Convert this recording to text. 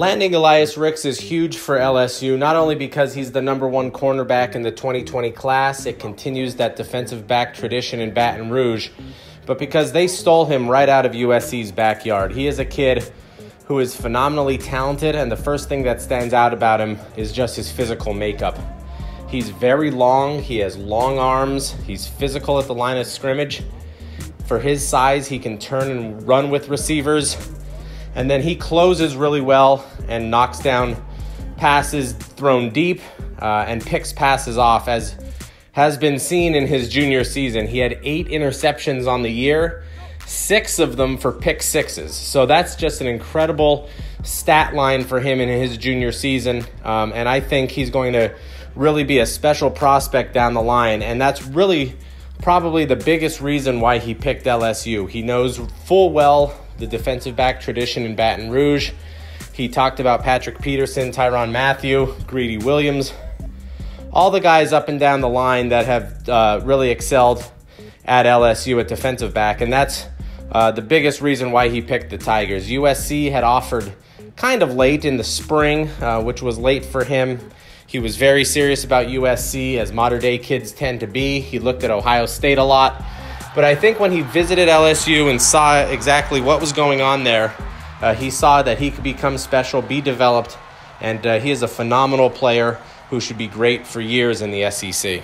Landing Elias Ricks is huge for LSU, not only because he's the number one cornerback in the 2020 class, it continues that defensive back tradition in Baton Rouge, but because they stole him right out of USC's backyard. He is a kid who is phenomenally talented, and the first thing that stands out about him is just his physical makeup. He's very long, he has long arms, he's physical at the line of scrimmage. For his size, he can turn and run with receivers and then he closes really well and knocks down passes thrown deep uh, and picks passes off, as has been seen in his junior season. He had eight interceptions on the year, six of them for pick sixes. So that's just an incredible stat line for him in his junior season. Um, and I think he's going to really be a special prospect down the line. And that's really probably the biggest reason why he picked LSU. He knows full well the defensive back tradition in Baton Rouge. He talked about Patrick Peterson, Tyrann Mathieu, Greedy Williams, all the guys up and down the line that have uh, really excelled at LSU at defensive back. And that's uh, the biggest reason why he picked the Tigers. USC had offered kind of late in the spring, uh, which was late for him. He was very serious about USC, as modern day kids tend to be. He looked at Ohio State a lot. But I think when he visited LSU and saw exactly what was going on there, uh, he saw that he could become special, be developed, and uh, he is a phenomenal player who should be great for years in the SEC.